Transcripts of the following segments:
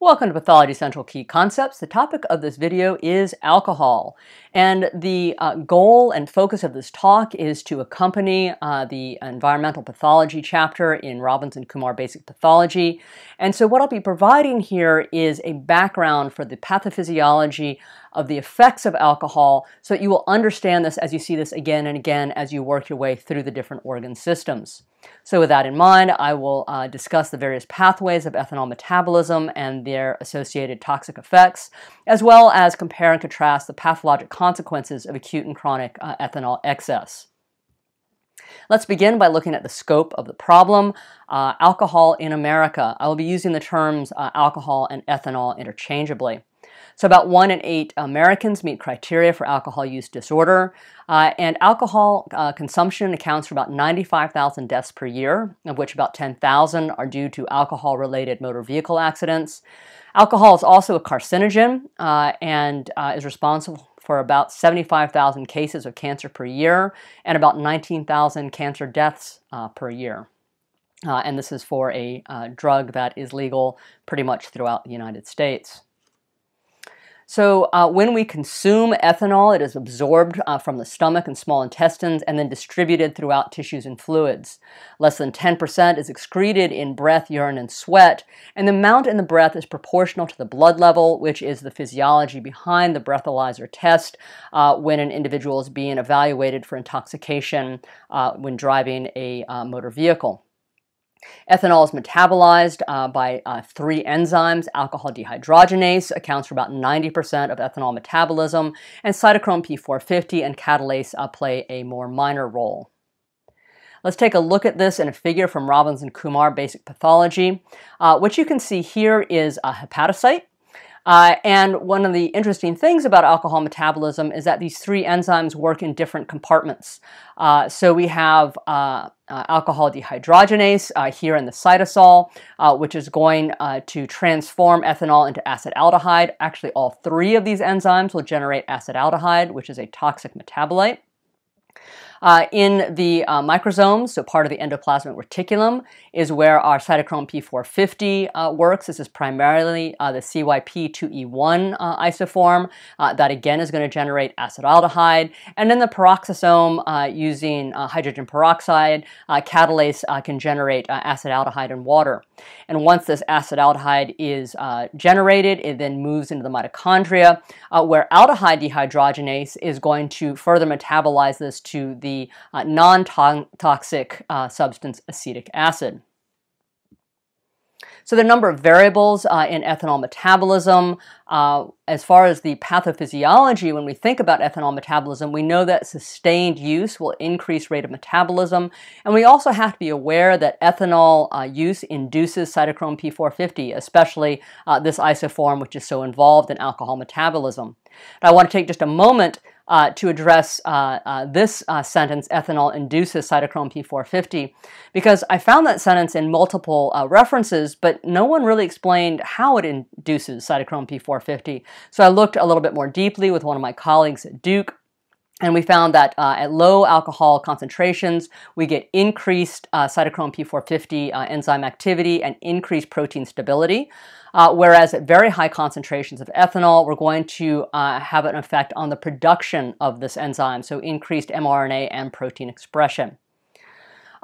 Welcome to Pathology Central Key Concepts. The topic of this video is alcohol. And the uh, goal and focus of this talk is to accompany uh, the environmental pathology chapter in Robbins and Kumar Basic Pathology. And so what I'll be providing here is a background for the pathophysiology of the effects of alcohol so that you will understand this as you see this again and again as you work your way through the different organ systems. So with that in mind, I will uh, discuss the various pathways of ethanol metabolism and their associated toxic effects, as well as compare and contrast the pathologic consequences of acute and chronic uh, ethanol excess. Let's begin by looking at the scope of the problem. Uh, alcohol in America. I will be using the terms uh, alcohol and ethanol interchangeably. So about one in eight Americans meet criteria for alcohol use disorder, uh, and alcohol uh, consumption accounts for about 95,000 deaths per year, of which about 10,000 are due to alcohol-related motor vehicle accidents. Alcohol is also a carcinogen uh, and uh, is responsible for about 75,000 cases of cancer per year and about 19,000 cancer deaths uh, per year. Uh, and this is for a drug that is legal pretty much throughout the United States. So uh, when we consume ethanol, it is absorbed uh, from the stomach and small intestines and then distributed throughout tissues and fluids. Less than 10% is excreted in breath, urine, and sweat, and the amount in the breath is proportional to the blood level, which is the physiology behind the breathalyzer test uh, when an individual is being evaluated for intoxication uh, when driving a uh, motor vehicle. Ethanol is metabolized uh, by uh, three enzymes. Alcohol dehydrogenase accounts for about 90% of ethanol metabolism, and cytochrome P450 and catalase uh, play a more minor role. Let's take a look at this in a figure from Robbins and Kumar Basic Pathology. Uh, what you can see here is a hepatocyte. Uh, and one of the interesting things about alcohol metabolism is that these three enzymes work in different compartments. Uh, so we have uh, uh alcohol dehydrogenase uh, here in the cytosol, uh, which is going to transform ethanol into acetaldehyde. Actually, all three of these enzymes will generate acetaldehyde, which is a toxic metabolite. Uh, in the uh, microsomes, so part of the endoplasmic reticulum, is where our cytochrome P450 uh, works. This is primarily uh, the CYP2E1 uh, isoform uh, that again is going to generate acetaldehyde. And then the peroxisome using hydrogen peroxide, catalase can generate acetaldehyde and water. And once this acetaldehyde is generated, it then moves into the mitochondria, where aldehyde dehydrogenase is going to further metabolize this to the uh, non-toxic uh, substance acetic acid. So there are a number of variables uh, in ethanol metabolism. Uh, as far as the pathophysiology, when we think about ethanol metabolism, we know that sustained use will increase rate of metabolism. And we also have to be aware that ethanol uh, use induces cytochrome P450, especially uh, this isoform, which is so involved in alcohol metabolism. Now, I want to take just a moment uh, to address uh, uh, this uh, sentence, ethanol induces cytochrome P450, because I found that sentence in multiple uh, references, but no one really explained how it induces cytochrome P450. So I looked a little bit more deeply with one of my colleagues at Duke, and we found that uh, at low alcohol concentrations, we get increased uh, cytochrome P450 uh, enzyme activity and increased protein stability. Uh, whereas at very high concentrations of ethanol, we're going to uh, have an effect on the production of this enzyme, so increased mRNA and protein expression.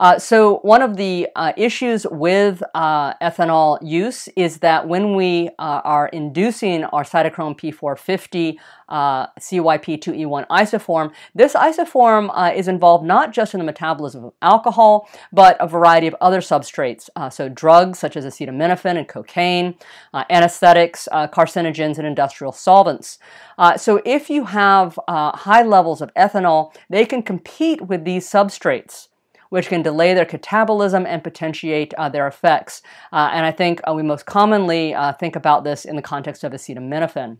Uh, so one of the uh, issues with uh, ethanol use is that when we uh, are inducing our cytochrome P450 uh, CYP2E1 isoform, this isoform uh, is involved not just in the metabolism of alcohol, but a variety of other substrates. so drugs such as acetaminophen and cocaine, anesthetics, carcinogens, and industrial solvents. so if you have high levels of ethanol, they can compete with these substrates which can delay their catabolism and potentiate uh, their effects. Uh, and I think uh, we most commonly uh, think about this in the context of acetaminophen.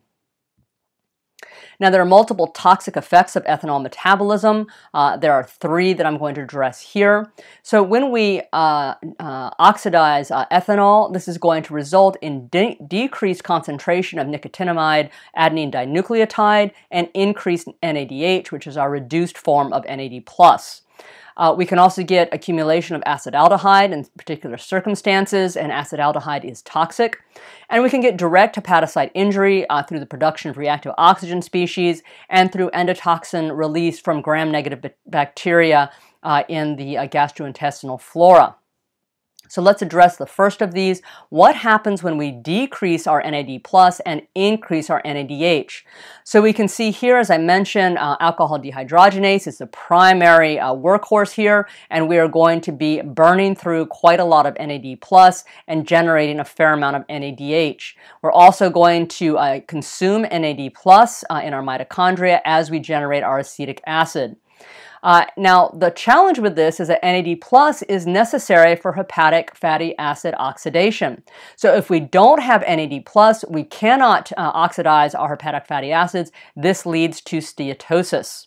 Now, there are multiple toxic effects of ethanol metabolism. Uh, there are three that I'm going to address here. So when we uh, uh, oxidize uh, ethanol, this is going to result in de decreased concentration of nicotinamide adenine dinucleotide and increased NADH, which is our reduced form of NAD+. Uh, we can also get accumulation of acetaldehyde in particular circumstances, and acetaldehyde is toxic. And we can get direct hepatocyte injury uh, through the production of reactive oxygen species and through endotoxin release from gram-negative bacteria uh, in the uh, gastrointestinal flora. So let's address the first of these. What happens when we decrease our NAD plus and increase our NADH? So we can see here, as I mentioned, uh, alcohol dehydrogenase is the primary uh, workhorse here, and we are going to be burning through quite a lot of NAD plus and generating a fair amount of NADH. We're also going to uh, consume NAD plus uh, in our mitochondria as we generate our acetic acid. Uh, now, the challenge with this is that NAD plus is necessary for hepatic fatty acid oxidation. So if we don't have NAD plus, we cannot uh, oxidize our hepatic fatty acids. This leads to steatosis.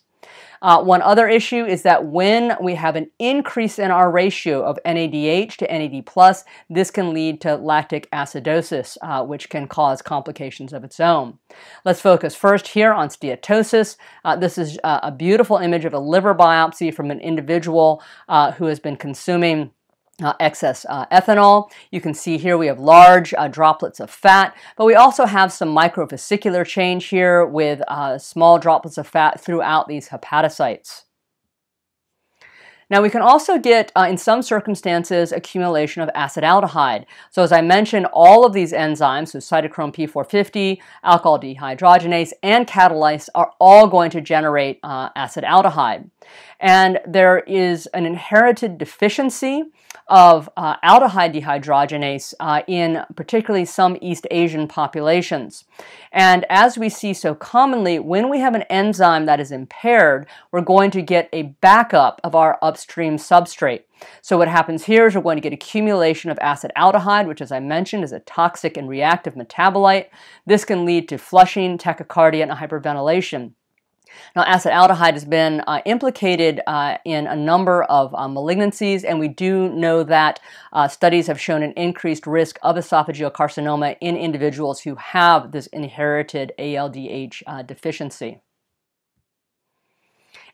Uh, one other issue is that when we have an increase in our ratio of NADH to NAD+, this can lead to lactic acidosis, uh, which can cause complications of its own. Let's focus first here on steatosis. Uh, this is uh, a beautiful image of a liver biopsy from an individual uh, who has been consuming uh, excess uh, ethanol. You can see here we have large uh, droplets of fat, but we also have some microvesicular change here with uh, small droplets of fat throughout these hepatocytes. Now we can also get, uh, in some circumstances, accumulation of acetaldehyde. So as I mentioned, all of these enzymes, so cytochrome P450, alcohol dehydrogenase, and catalase are all going to generate uh, acetaldehyde. And there is an inherited deficiency of uh, aldehyde dehydrogenase uh, in particularly some East Asian populations. And as we see so commonly, when we have an enzyme that is impaired, we're going to get a backup of our upstream substrate. So what happens here is we're going to get accumulation of acetaldehyde, which as I mentioned is a toxic and reactive metabolite. This can lead to flushing, tachycardia, and hyperventilation. Now, acetaldehyde has been uh, implicated uh, in a number of uh, malignancies, and we do know that uh, studies have shown an increased risk of esophageal carcinoma in individuals who have this inherited ALDH uh, deficiency.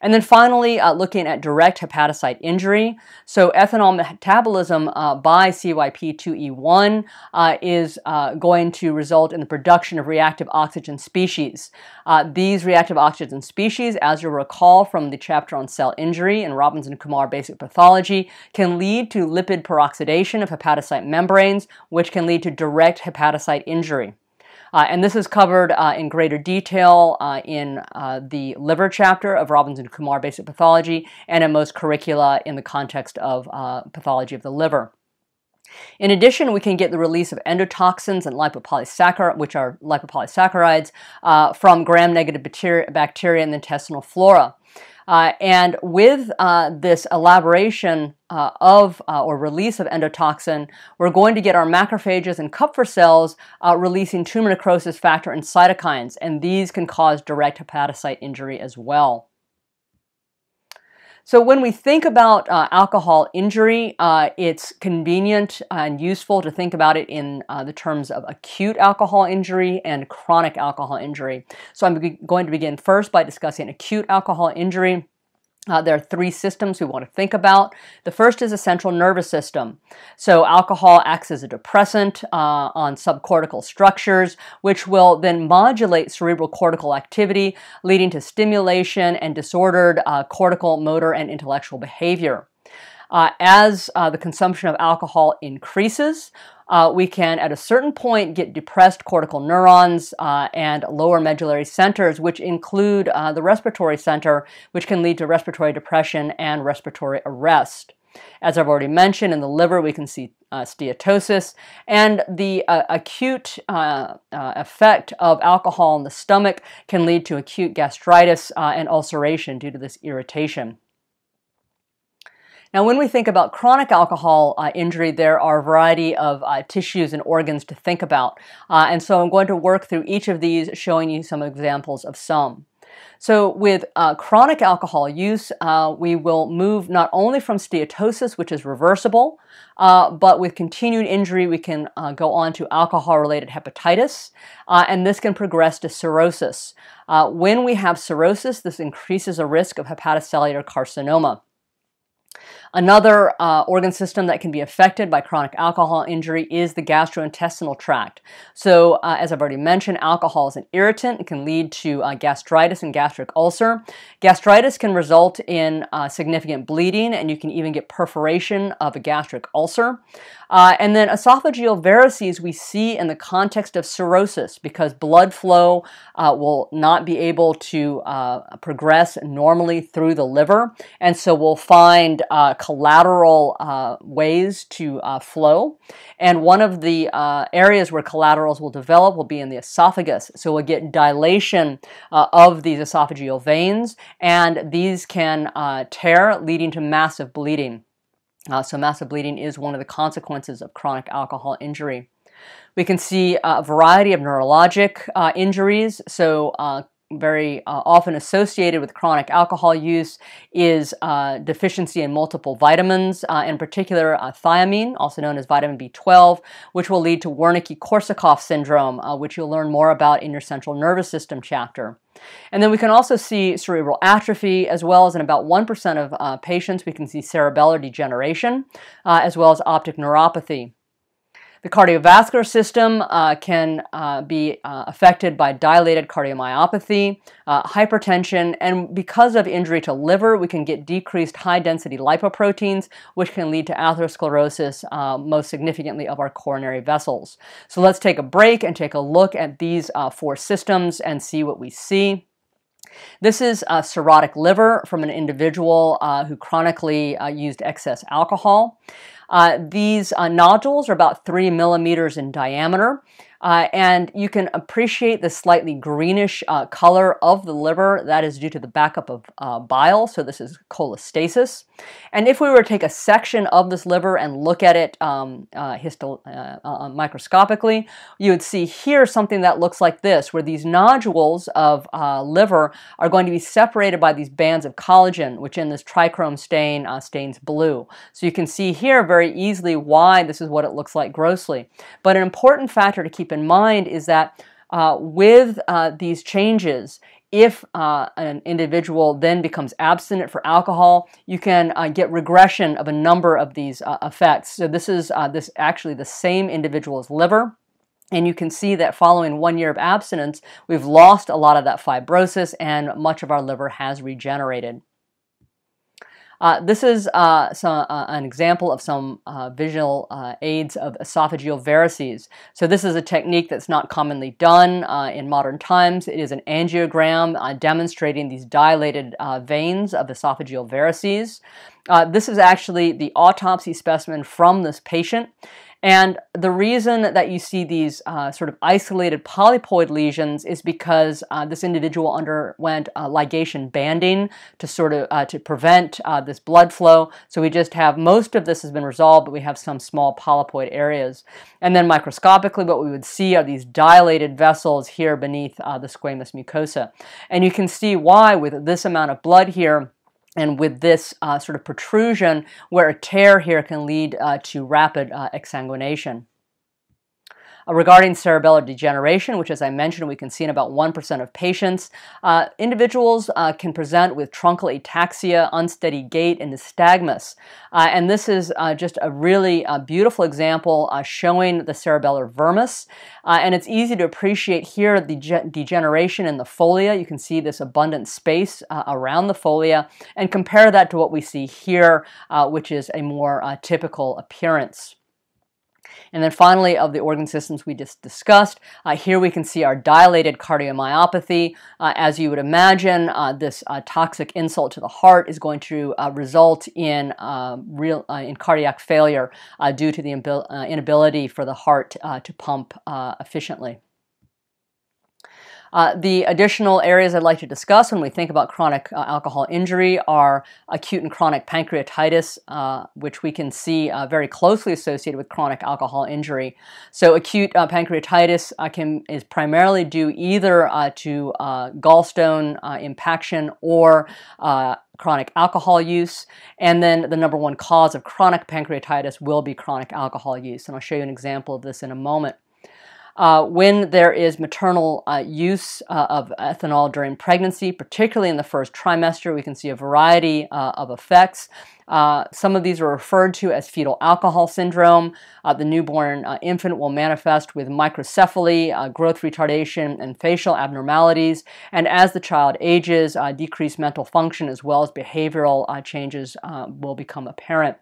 And then finally, uh, looking at direct hepatocyte injury. So ethanol metabolism uh, by CYP2E1 uh, is uh, going to result in the production of reactive oxygen species. Uh, these reactive oxygen species, as you'll recall from the chapter on cell injury in Robbins and Kumar Basic Pathology, can lead to lipid peroxidation of hepatocyte membranes, which can lead to direct hepatocyte injury. Uh, and this is covered uh, in greater detail uh, in the liver chapter of Robbins and Kumar Basic Pathology and in most curricula in the context of pathology of the liver. In addition, we can get the release of endotoxins and lipopolysaccharides, which are lipopolysaccharides, uh, from gram-negative bacteria, bacteria in the intestinal flora. Uh, and with uh, this elaboration uh, of uh, or release of endotoxin, we're going to get our macrophages and Kupffer cells uh, releasing tumor necrosis factor and cytokines, and these can cause direct hepatocyte injury as well. So when we think about uh, alcohol injury, uh, it's convenient and useful to think about it in uh, the terms of acute alcohol injury and chronic alcohol injury. So I'm going to begin first by discussing acute alcohol injury. Uh, there are three systems we want to think about. The first is the central nervous system. So alcohol acts as a depressant uh, on subcortical structures, which will then modulate cerebral cortical activity, leading to stimulation and disordered uh, cortical, motor, and intellectual behavior. Uh, as uh, the consumption of alcohol increases, uh, we can at a certain point get depressed cortical neurons uh, and lower medullary centers, which include uh, the respiratory center, which can lead to respiratory depression and respiratory arrest. As I've already mentioned, in the liver we can see uh, steatosis, and the uh, acute uh, uh effect of alcohol in the stomach can lead to acute gastritis uh, and ulceration due to this irritation. Now, when we think about chronic alcohol uh, injury, there are a variety of uh, tissues and organs to think about. Uh, and so I'm going to work through each of these, showing you some examples of some. So with uh, chronic alcohol use, uh, we will move not only from steatosis, which is reversible, uh, but with continued injury, we can uh, go on to alcohol-related hepatitis, uh, and this can progress to cirrhosis. Uh, when we have cirrhosis, this increases the risk of hepatocellular carcinoma. Another uh, organ system that can be affected by chronic alcohol injury is the gastrointestinal tract. So, uh, as I've already mentioned, alcohol is an irritant. It can lead to uh, gastritis and gastric ulcer. Gastritis can result in uh, significant bleeding, and you can even get perforation of a gastric ulcer. Uh, and then esophageal varices we see in the context of cirrhosis because blood flow uh, will not be able to progress normally through the liver. And so we'll find uh, collateral uh, ways to uh, flow. And one of the areas where collaterals will develop will be in the esophagus. So we'll get dilation of these esophageal veins, and these can tear, leading to massive bleeding. Uh, so massive bleeding is one of the consequences of chronic alcohol injury. We can see a variety of neurologic uh, injuries. So uh, very uh, often associated with chronic alcohol use is uh, deficiency in multiple vitamins, uh, in particular uh, thiamine, also known as vitamin B12, which will lead to Wernicke-Korsakoff syndrome, uh, which you'll learn more about in your central nervous system chapter. And then we can also see cerebral atrophy, as well as in about 1% of uh, patients, we can see cerebellar degeneration, as well as optic neuropathy. The cardiovascular system uh, can uh, be uh, affected by dilated cardiomyopathy, uh, hypertension, and because of injury to liver, we can get decreased high density lipoproteins, which can lead to atherosclerosis, uh, most significantly of our coronary vessels. So let's take a break and take a look at these uh, four systems and see what we see. This is a cirrhotic liver from an individual uh, who chronically uh, used excess alcohol. Uh, these uh, nodules are about three millimeters in diameter. Uh, and you can appreciate the slightly greenish uh, color of the liver. That is due to the backup of uh, bile, so this is cholestasis. And if we were to take a section of this liver and look at it um, uh, uh, uh, microscopically, you would see here something that looks like this, where these nodules of liver are going to be separated by these bands of collagen, which in this trichrome stain stains blue. So you can see here very easily why this is what it looks like grossly. But an important factor to keep keep in mind is that uh, with uh, these changes, if uh, an individual then becomes abstinent for alcohol, you can uh, get regression of a number of these uh, effects. So this is uh, this actually the same individual's liver. And you can see that following one year of abstinence, we've lost a lot of that fibrosis and much of our liver has regenerated. Uh, this is uh, some, uh, an example of some uh, visual uh, aids of esophageal varices. So this is a technique that's not commonly done uh, in modern times. It is an angiogram demonstrating these dilated veins of esophageal varices. this is actually the autopsy specimen from this patient. And the reason that you see these uh, sort of isolated polypoid lesions is because uh, this individual underwent uh, ligation banding to sort of uh, to prevent uh, this blood flow. So we just have most of this has been resolved, but we have some small polypoid areas. And then microscopically, what we would see are these dilated vessels here beneath uh, the squamous mucosa. And you can see why with this amount of blood here, and with this uh, sort of protrusion where a tear here can lead uh, to rapid uh, exsanguination. Uh, regarding cerebellar degeneration, which as I mentioned we can see in about 1% of patients, uh, individuals uh, can present with truncal ataxia, unsteady gait, and nystagmus. Uh, and this is uh, just a really uh, beautiful example showing the cerebellar vermis. and it's easy to appreciate here the degeneration in the folia. You can see this abundant space around the folia and compare that to what we see here, which is a more typical appearance. And then finally, of the organ systems we just discussed, uh, here we can see our dilated cardiomyopathy. Uh, as you would imagine, uh, this uh, toxic insult to the heart is going to uh, result in um, real in cardiac failure due to the inability for the heart to pump efficiently. Uh, the additional areas I'd like to discuss when we think about chronic uh, alcohol injury are acute and chronic pancreatitis, uh, which we can see uh, very closely associated with chronic alcohol injury. So acute uh, pancreatitis uh, can, is primarily due either to gallstone impaction or chronic alcohol use. And then the number one cause of chronic pancreatitis will be chronic alcohol use. And I'll show you an example of this in a moment. Uh, when there is maternal uh, use uh, of ethanol during pregnancy, particularly in the first trimester, we can see a variety uh, of effects. Uh, some of these are referred to as fetal alcohol syndrome. Uh, the newborn infant will manifest with microcephaly, growth retardation, and facial abnormalities. And as the child ages, decreased mental function as well as behavioral changes will become apparent.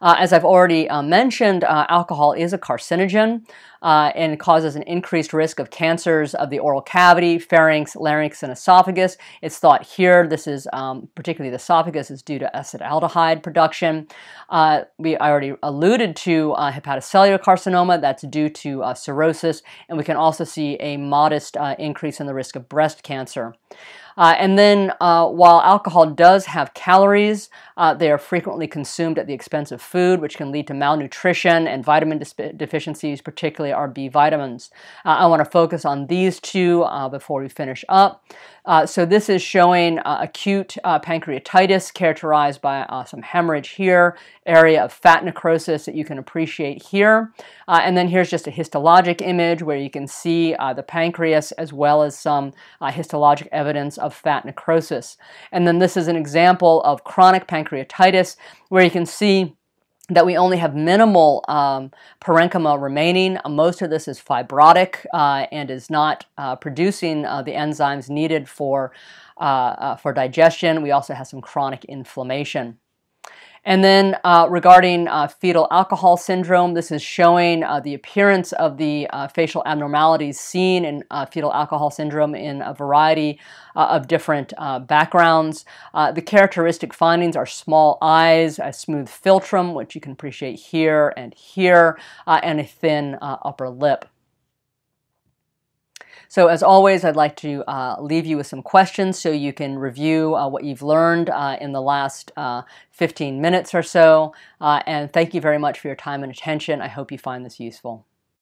Uh, as I've already uh, mentioned, uh, alcohol is a carcinogen uh, and causes an increased risk of cancers of the oral cavity, pharynx, larynx, and esophagus. It's thought here, this is um, particularly the esophagus, is due to acetaldehyde production. Uh, we already alluded to uh, hepatocellular carcinoma, that's due to cirrhosis, and we can also see a modest increase in the risk of breast cancer. Uh, and then uh, while alcohol does have calories, uh, they are frequently consumed at the expense of food, which can lead to malnutrition and vitamin deficiencies, particularly our B vitamins. Uh, I want to focus on these two uh, before we finish up. Uh, so this is showing uh, acute uh, pancreatitis characterized by some hemorrhage here, area of fat necrosis that you can appreciate here. And then here's just a histologic image where you can see the pancreas as well as some histologic evidence of fat necrosis. And then this is an example of chronic pancreatitis where you can see that we only have minimal um, parenchyma remaining. Uh, most of this is fibrotic uh, and is not uh, producing uh, the enzymes needed for, uh, uh, for digestion. We also have some chronic inflammation. And then uh, regarding uh, fetal alcohol syndrome, this is showing uh, the appearance of the uh, facial abnormalities seen in uh, fetal alcohol syndrome in a variety uh, of different backgrounds. the characteristic findings are small eyes, a smooth philtrum, which you can appreciate here and here, and a thin upper lip. So as always, I'd like to uh, leave you with some questions so you can review uh, what you've learned uh, in the last uh, 15 minutes or so. Uh, and thank you very much for your time and attention. I hope you find this useful.